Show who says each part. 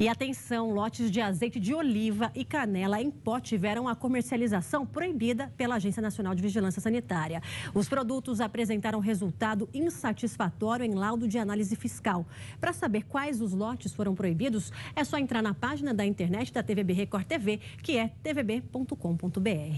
Speaker 1: E atenção, lotes de azeite de oliva e canela em pó tiveram a comercialização proibida pela Agência Nacional de Vigilância Sanitária. Os produtos apresentaram resultado insatisfatório em laudo de análise fiscal. Para saber quais os lotes foram proibidos, é só entrar na página da internet da TVB Record TV, que é tvb.com.br.